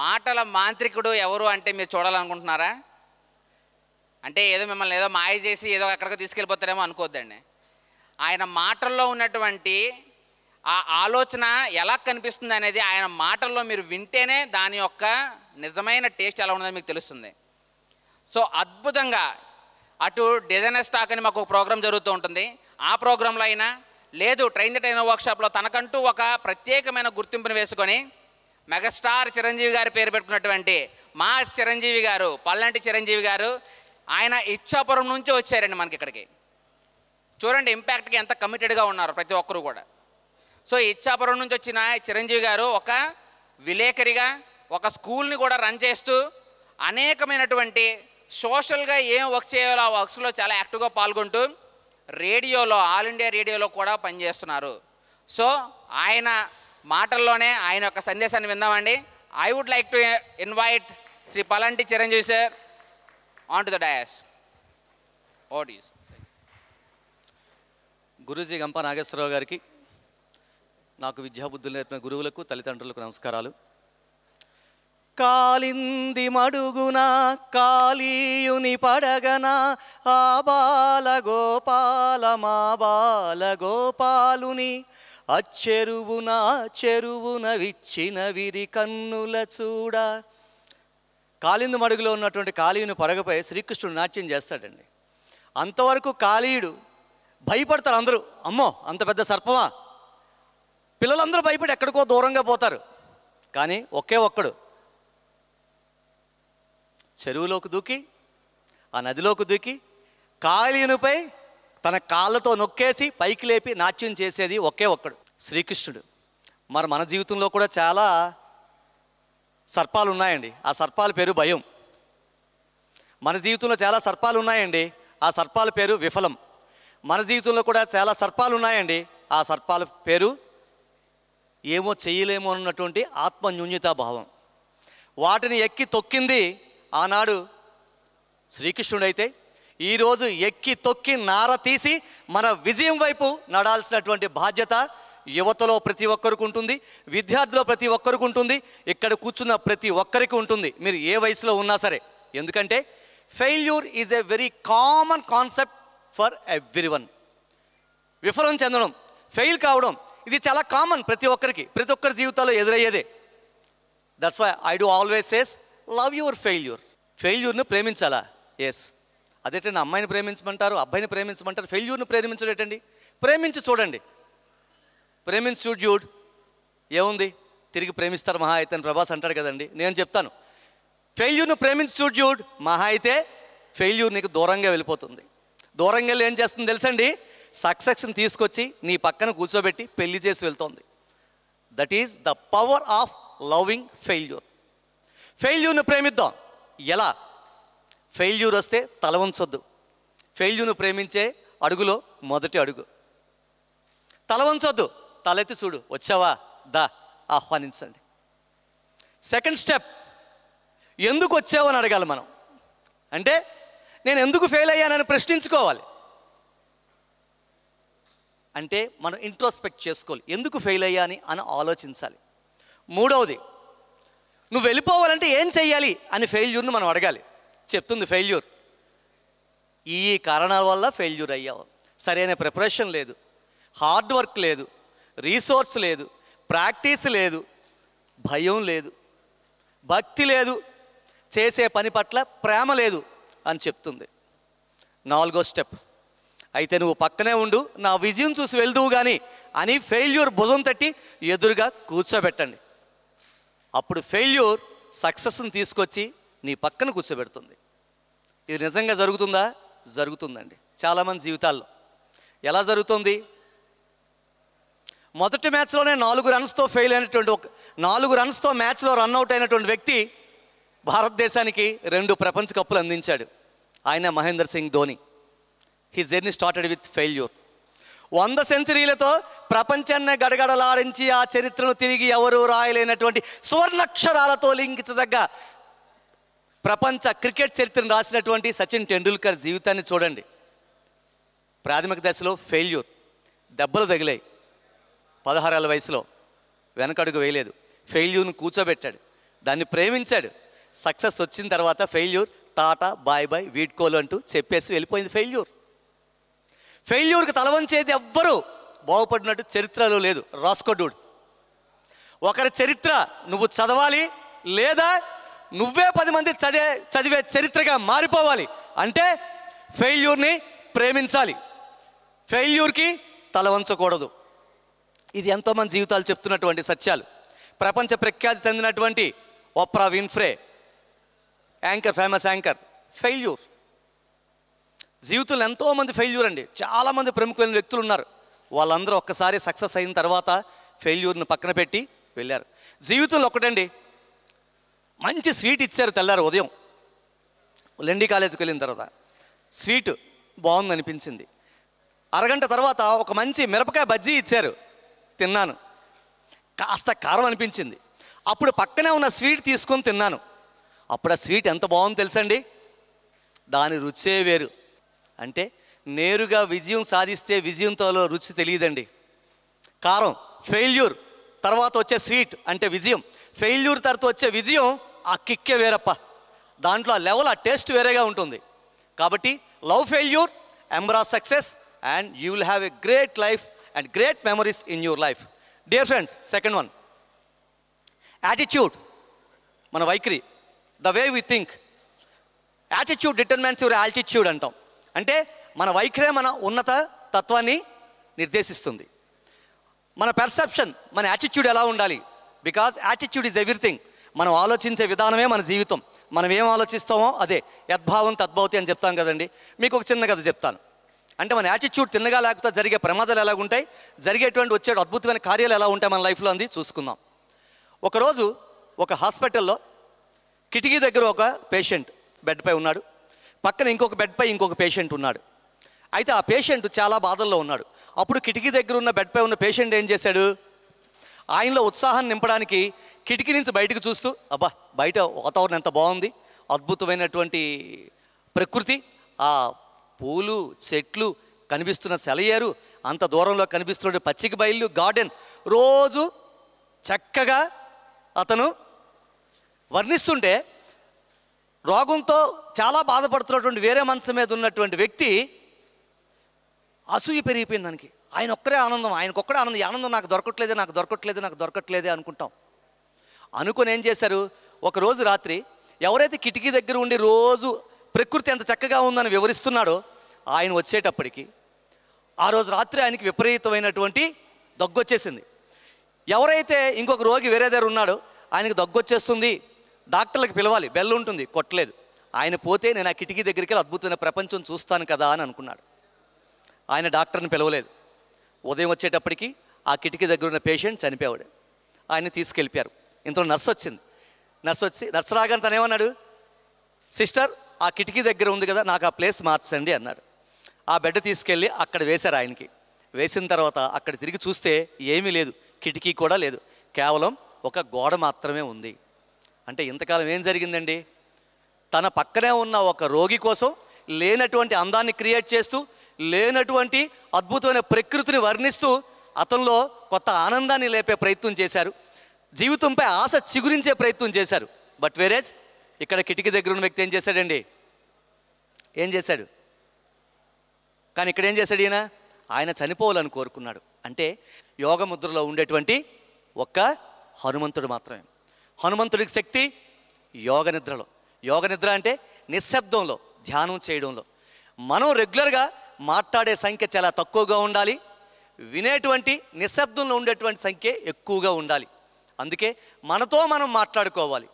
మాటల మాంత్రికుడు ఎవరు అంటే మీరు చూడాలనుకుంటున్నారా? అంటే ఏదో మిమ్మల్ని ఏదో మాయ చేసి ఏదో ఎక్కడికో తీసుకెళ్ళిపోతారేమో అనుకోద్దండి. ఆయన మాటల్లో ఉన్నటువంటి ఆ ఆలోచన ఎలా కనిపిస్తుంది అనేది ఆయన మాటల్లో మీరు వింటేనే దాని యొక్క నిజమైన టేస్ట్ ఎలా ఉన్నదో మీకు తెలుస్తుంది. సో అద్భుతంగా అటు డిజైనర్ స్టాక్ అని మాకు ఒక ప్రోగ్రామ్ జరుగుతూ ఉంటుంది. ఆ ప్రోగ్రాంలో అయినా లేదు ట్రైన్ ద ట్రైన్ వర్క్షాప్లో తనకంటూ ఒక ప్రత్యేకమైన గుర్తింపును వేసుకొని మెగాస్టార్ చిరంజీవి గారి పేరు పెట్టుకున్నటువంటి మా చిరంజీవి గారు పల్లంటి చిరంజీవి గారు ఆయన ఇచ్చాపురం నుంచి వచ్చారండి మనకి ఇక్కడికి. చూడండి ఇంపాక్ట్కి ఎంత కమిటెడ్గా ఉన్నారు ప్రతి ఒక్కరు కూడా. సో ఇచ్చాపురం నుంచి వచ్చిన చిరంజీవి గారు ఒక విలేకరిగా ఒక స్కూల్ని కూడా రన్ చేస్తూ అనేకమైనటువంటి సోషల్గా ఏం వర్క్ చేయాలో ఆ వర్క్స్లో చాలా యాక్టివ్గా పాల్గొంటూ రేడియోలో ఆల్ ఇండియా రేడియోలో కూడా పనిచేస్తున్నారు. సో ఆయన మాటల్లోనే ఆయన యొక్క సందేశాన్ని విందామండి. I would like to invite Shri Palanti Chiranjeevi sir on to the dais ఓడీస్ Guruji Gampa Nageswara Rao గారికి నాకు విద్యాబుద్ధులు నేర్పిన గురువులకు తల్లిదండ్రులకు నమస్కారాలు. కాలింది మడుగున కాళీయుని పడగన ఆ బాల గోపాల మా బాల గోపాలుని అచ్చెరువున చెరువున విచ్చిన విరి కన్నుల చూడ. కాలింది మడుగులో ఉన్నటువంటి కాళీయుని పడగపై శ్రీకృష్ణుడు నాట్యం చేస్తాడండి. అంతవరకు కాళీయుడు భయపడతారు అందరూ. అమ్మో అంత పెద్ద సర్పమా? పిల్లలందరూ భయపడి ఎక్కడికో దూరంగా పోతారు. కానీ ఒకే ఒక్కడు. చెరువులోకి దూకి ఆ నదిలోకి దూకి కాళీయునిపై తన కాళ్ళతో నొక్కేసి పైకి లేపి నాట్యం చేసేది ఒకే ఒక్కడు శ్రీకృష్ణుడు. మరి మన జీవితంలో కూడా చాలా సర్పాలు ఉన్నాయండి. ఆ సర్పాల పేరు భయం. మన జీవితంలో చాలా సర్పాలు ఉన్నాయండి. ఆ సర్పాల పేరు విఫలం. మన జీవితంలో కూడా చాలా సర్పాలు ఉన్నాయండి. ఆ సర్పాల పేరు ఏమో చేయలేమో అన్నటువంటి ఆత్మ భావం. వాటిని ఎక్కి తొక్కింది ఆనాడు శ్రీకృష్ణుడైతే ఈరోజు ఎక్కి తొక్కి నార తీసి మన విజయం వైపు నడాల్సినటువంటి బాధ్యత యువతలో ప్రతి ఒక్కరికి ఉంటుంది విద్యార్థిలో ప్రతి ఒక్కరికి ఉంటుంది ఇక్కడ కూర్చున్న ప్రతి ఒక్కరికి ఉంటుంది. మీరు ఏ వయసులో ఉన్నా సరే. ఎందుకంటే failure is a very common concept for everyone విఫలం చెందడం ఫెయిల్ కావడం ఇది చాలా కామన్ ప్రతి ఒక్కరికి ప్రతి ఒక్కరి జీవితాల్లో ఎదురయ్యేదే. That's why I do always says love your failure ఫెయిల్యూర్ను ప్రేమించాలా? ఎస్ అదేటండి అమ్మాయిని ప్రేమించమంటారు అబ్బాయిని ప్రేమించమంటారు ఫెయిల్యూర్ని ప్రేమించడేటండి ప్రేమించి చూడండి. ప్రేమించి చూడు జూడ్ ఏముంది? తిరిగి ప్రేమిస్తారు మహా అయితే అని ప్రభాస్ అంటాడు కదండి. నేను చెప్తాను. ఫెయిల్యూర్ను ప్రేమించి చూడు జూడ్ మహా అయితే ఫెయిల్యూర్ నీకు దూరంగా వెళ్ళిపోతుంది. దూరంగా వెళ్ళి ఏం చేస్తుంది తెలుసండి? సక్సెస్ని తీసుకొచ్చి నీ పక్కన కూర్చోబెట్టి పెళ్ళి చేసి వెళ్తోంది. That is the power of loving failure ఫెయిల్యూర్ను ప్రేమిద్దాం. ఎలా? ఫెయిల్యూర్ వస్తే తల వంచొద్దు. ఫెయిల్యూర్ను ప్రేమించే అడుగులో మొదటి అడుగు. తల వంచొద్దు. తలెత్తి చూడు. వచ్చావా? దా. ఆహ్వానించండి. సెకండ్ స్టెప్ ఎందుకు వచ్చావు అని అడగాలి మనం. అంటే నేను ఎందుకు ఫెయిల్ అయ్యానని ప్రశ్నించుకోవాలి. అంటే మనం ఇంట్రోస్పెక్ట్ చేసుకోవాలి. ఎందుకు ఫెయిల్ అయ్యాని అని ఆలోచించాలి. మూడవది నువ్వు వెళ్ళిపోవాలంటే ఏం చెయ్యాలి అని ఫెయిల్యూర్ని మనం అడగాలి. చెప్తుంది ఫెయిల్యూర్ ఈ కారణాల వల్ల ఫెయిల్యూర్ అయ్యావు. సరైన ప్రిపరేషన్ లేదు. హార్డ్ వర్క్ లేదు. రీసోర్స్ లేదు. ప్రాక్టీస్ లేదు. భయం లేదు. భక్తి లేదు. చేసే పని పట్ల ప్రేమ లేదు అని చెప్తుంది. నాలుగో స్టెప్ అయితే నువ్వు పక్కనే ఉండు నా విజయం చూసి వెళ్దువు కానీ అని ఫెయిల్యూర్ భుజం తట్టి ఎదురుగా కూర్చోబెట్టండి. అప్పుడు ఫెయిల్యూర్ సక్సెస్ని తీసుకొచ్చి నీ పక్కన కూర్చోబెడుతుంది. ఇది నిజంగా జరుగుతుందా? జరుగుతుందండి. చాలామంది జీవితాల్లో. ఎలా జరుగుతుంది? మొదటి మ్యాచ్లోనే నాలుగు రన్స్తో ఫెయిల్ అయినటువంటి ఒక నాలుగు రన్స్తో మ్యాచ్లో రన్అట్ అయినటువంటి వ్యక్తి భారతదేశానికి రెండు ప్రపంచ కప్పులు అందించాడు. ఆయన Mahender Singh Dhoni. He journey started with failure వంద సెంచరీలతో ప్రపంచాన్ని గడగడలాడించి ఆ చరిత్రను తిరిగి ఎవరు రాయలేనటువంటి సువర్ణక్షరాలతో లింకించదగ్గ ప్రపంచ క్రికెట్ చరిత్రను రాసినటువంటి సచిన్ టెండూల్కర్ జీవితాన్ని చూడండి. ప్రాథమిక దశలో ఫెయిల్యూర్ దెబ్బలు తగిలాయి. పదహారాల వయసులో వెనకడుగు వేయలేదు. ఫెయిల్యూర్ను కూర్చోబెట్టాడు. దాన్ని ప్రేమించాడు. సక్సెస్ వచ్చిన తర్వాత ఫెయిల్యూర్ టాటా బాయ్ బాయ్ వీడ్కోలు అంటూ చెప్పేసి వెళ్ళిపోయింది ఫెయిల్యూర్ ఫెయిల్యూర్కి తలవంచేది ఎవ్వరూ బాగుపడినట్టు చరిత్రలో లేదు. రాసుకోడ్యూడ్ ఒకరి చరిత్ర నువ్వు చదవాలి లేదా నువ్వే పది మంది చదివే చదివే చరిత్రగా మారిపోవాలి. అంటే ఫెయిల్యూర్ని ప్రేమించాలి. ఫెయిల్యూర్కి తల వంచకూడదు. ఇది ఎంతోమంది జీవితాలు చెప్తున్నటువంటి సత్యాలు. ప్రపంచ ప్రఖ్యాతి చెందినటువంటి Oprah Winfrey anchor famous anchor. Failure. జీవితంలో ఎంతోమంది ఫెయిల్యూర్ అండి. చాలామంది ప్రముఖమైన వ్యక్తులు ఉన్నారు. వాళ్ళందరూ ఒక్కసారి సక్సెస్ అయిన తర్వాత ఫెయిల్యూర్ని పక్కన పెట్టి వెళ్ళారు. జీవితంలో ఒకటండి మంచి స్వీట్ ఇచ్చారు తెల్లారు ఉదయం. లెండి కాలేజీకి వెళ్ళిన తర్వాత. స్వీట్ బాగుంది అనిపించింది. అరగంట తర్వాత ఒక మంచి మిరపకాయ బజ్జీ ఇచ్చారు. తిన్నాను. కాస్త కారం అనిపించింది. అప్పుడు పక్కనే ఉన్న స్వీట్ తీసుకొని తిన్నాను. అప్పుడు ఆ స్వీట్ ఎంత బాగుంది తెలుసండి? దాని రుచే వేరు. అంటే నేరుగా విజయం సాధిస్తే విజయంతో రుచి తెలియదండి. కారం ఫెయిల్యూర్ తర్వాత వచ్చే స్వీట్ అంటే విజయం. ఫెయిల్యూర్ తర్వాత వచ్చే విజయం ఆ కిక్కే వేరప్ప. దాంట్లో ఆ లెవెల్ ఆ టేస్ట్ వేరేగా ఉంటుంది. కాబట్టి love failure embrace success and you will have a great life and great memories in your life. Dear friends second one. Attitude మన వైఖరి. The way we think. Attitude determines your altitude అంటాం. అంటే మన వైఖరే మన ఉన్నత తత్వాన్ని నిర్దేశిస్తుంది. మన పెర్సెప్షన్ మన యాటిట్యూడ్ ఎలా ఉండాలి? బికాజ్ యాటిట్యూడ్ ఈజ్ ఎవ్రీథింగ్ మనం ఆలోచించే విధానమే మన జీవితం. మనం ఏం ఆలోచిస్తామో అదే యద్భావం తద్భవతి అని చెప్తాం కదండి. మీకు ఒక చిన్న కథ చెప్తాను. అంటే మన యాటిట్యూడ్ తిన్నగా లేకపోతే జరిగే ప్రమాదాలు ఎలా ఉంటాయి? జరిగేటువంటి వచ్చే అద్భుతమైన కార్యాలు ఎలా ఉంటాయి మన లైఫ్లో అంది? చూసుకుందాం. ఒకరోజు ఒక హాస్పిటల్లో కిటికీ దగ్గర ఒక పేషెంట్ బెడ్పై ఉన్నాడు. పక్కన ఇంకొక బెడ్పై ఇంకొక పేషెంట్ ఉన్నాడు. అయితే ఆ పేషెంట్ చాలా బాధల్లో ఉన్నాడు. అప్పుడు కిటికీ దగ్గర ఉన్న బెడ్పై ఉన్న పేషెంట్ ఏం చేశాడు? ఆయనలో ఉత్సాహాన్ని నింపడానికి కిటికీ నుంచి బయటకు చూస్తూ అబ్బా బయట వాతావరణం ఎంత బాగుంది. అద్భుతమైనటువంటి ప్రకృతి ఆ పూలు చెట్లు కనిపిస్తున్న సెలయేరు అంత దూరంలో కనిపిస్తున్న పచ్చిక బయళ్ళు గార్డెన్. రోజు చక్కగా అతను వర్ణిస్తుంటే రోగంతో చాలా బాధపడుతున్నటువంటి వేరే మనసు మీద ఉన్నటువంటి వ్యక్తి అసూయ పెరిగిపోయింది దానికి. ఆయన ఒక్కరే ఆనందం ఆయనకొక్కడే ఆనందం ఆనందం నాకు దొరకట్లేదే నాకు దొరకట్లేదే నాకు దొరకట్లేదే అనుకుంటాం. అనుకుని ఏం చేశారు? ఒకరోజు రాత్రి ఎవరైతే కిటికీ దగ్గర ఉండి రోజు ప్రకృతి ఎంత చక్కగా ఉందని వివరిస్తున్నాడో ఆయన వచ్చేటప్పటికి ఆ రోజు రాత్రి ఆయనకి విపరీతమైనటువంటి దగ్గొచ్చేసింది. ఎవరైతే ఇంకొక రోగి వేరే దగ్గర ఉన్నాడో ఆయనకి దగ్గొచ్చేస్తుంది. డాక్టర్లకు పిలవాలి. బెల్ ఉంటుంది. కొట్టలేదు. ఆయన పోతే నేను ఆ కిటికీ దగ్గరికి వెళ్ళి అద్భుతమైన ప్రపంచం చూస్తాను కదా అని అనుకున్నాడు. ఆయన డాక్టర్ని పిలవలేదు. ఉదయం వచ్చేటప్పటికి ఆ కిటికీ దగ్గర ఉన్న పేషెంట్ చనిపోయాడు. ఆయన తీసుకెళ్ళిపోయారు. ఇంతలో నర్స్ వచ్చింది. నర్స్ వచ్చి నర్స్ రాగానే తను ఏమన్నాడు సిస్టర్ ఆ కిటికీ దగ్గర ఉంది కదా నాకు ఆ ప్లేస్ మార్చండి అన్నాడు. ఆ బెడ్ తీసుకెళ్ళి అక్కడ వేశారు ఆయనకి. వేసిన తర్వాత అక్కడ తిరిగి చూస్తే ఏమీ లేదు కిటికీ కూడా లేదు. కేవలం ఒక గోడ మాత్రమే ఉంది. అంటే ఇంతకాలం ఏం జరిగిందండి? తన పక్కనే ఉన్న ఒక రోగి కోసం లేనటువంటి అందాన్ని క్రియేట్ చేస్తూ లేనటువంటి అద్భుతమైన ప్రకృతిని వర్ణిస్తూ అతనిలో కొత్త ఆనందాన్ని లేపే ప్రయత్నం చేశారు. జీవితంపై ఆశ చిగురించే ప్రయత్నం చేశారు. బట్ వేరేస్ ఇక్కడ కిటికీ దగ్గర ఉన్న వ్యక్తి ఏం చేశాడండి? ఏం చేశాడు? కానీ ఇక్కడ ఏం చేశాడు ఈయన? ఆయన చనిపోవాలని కోరుకున్నాడు. అంటే యోగ ముద్రలో ఉండేటువంటి ఒక్క హనుమంతుడు మాత్రమే. హనుమంతుడికి శక్తి యోగ నిద్రలో. యోగ నిద్ర అంటే నిశ్శబ్దంలో ధ్యానం చేయడంలో. మనం రెగ్యులర్గా మాట్లాడే సంఖ్య చాలా తక్కువగా ఉండాలి. వినేటువంటి నిశ్శబ్దంలో ఉండేటువంటి సంఖ్య ఎక్కువగా ఉండాలి. అందుకే మనతో మనం మాట్లాడుకోవాలి.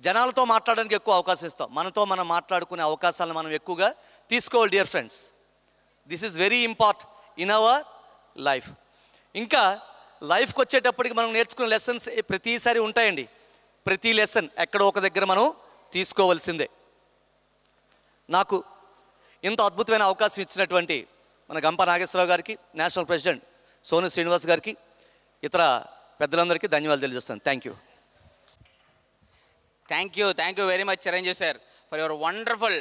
జనాలతో మాట్లాడడానికి ఎక్కువ అవకాశం ఇస్తాం. మనతో మనం మాట్లాడుకునే అవకాశాలను మనం ఎక్కువగా తీసుకోవాలి dear friends this is very import in our life ఇంకా లైఫ్కి వచ్చేటప్పటికి మనం నేర్చుకునే లెసన్స్ ప్రతిసారి ఉంటాయండి. ప్రతి లెసన్ ఎక్కడో ఒక దగ్గర మనం తీసుకోవాల్సిందే. నాకు ఇంత అద్భుతమైన అవకాశం ఇచ్చినటువంటి మన గంప నాగేశ్వరరావు గారికి నేషనల్ ప్రెసిడెంట్ సోను శ్రీనివాస్ గారికి ఇతర పెద్దలందరికీ ధన్యవాదాలు తెలియజేస్తాను. Thank you thank you thank you very much Chiranjeevi sir for your wonderful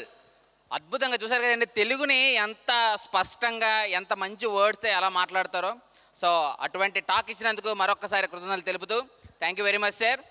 అద్భుతంగా చూసారు కదండి. తెలుగుని ఎంత స్పష్టంగా ఎంత మంచి వర్డ్స్తో ఎలా మాట్లాడతారో. సో అటువంటి టాక్ ఇచ్చినందుకు మరొకసారి కృతజ్ఞతలు తెలుపుతూ thank you very much sir